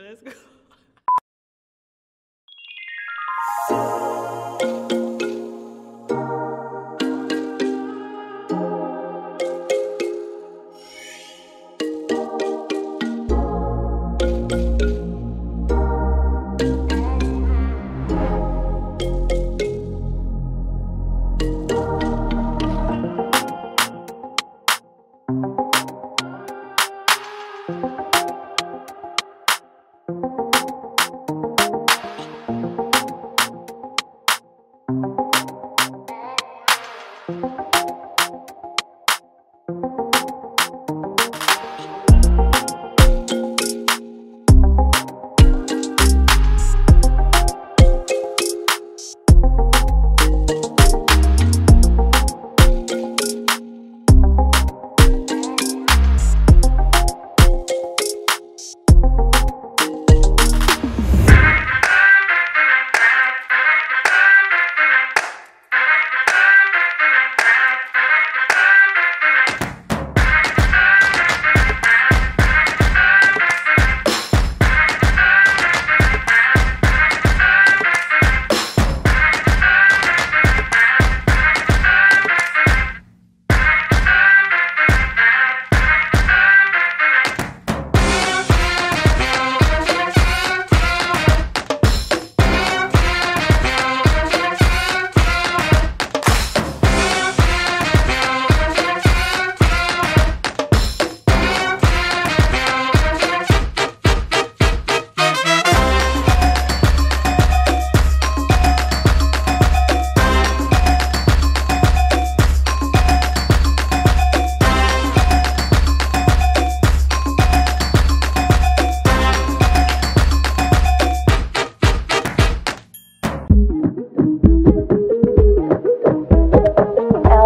Glasgow.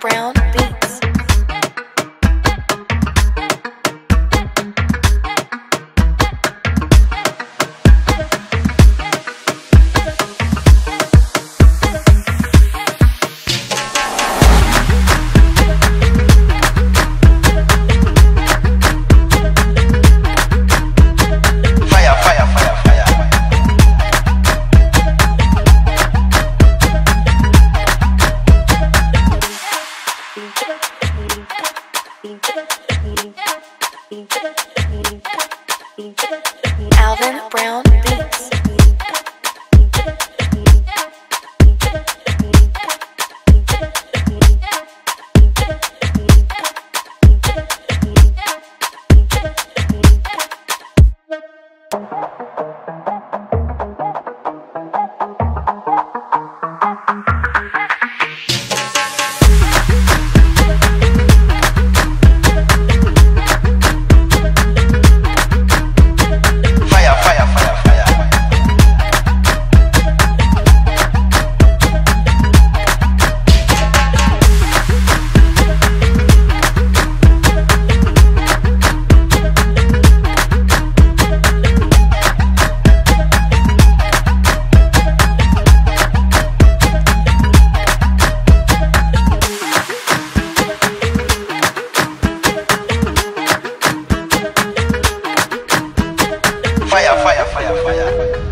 Brown. brown. falhar, falhar, falhar.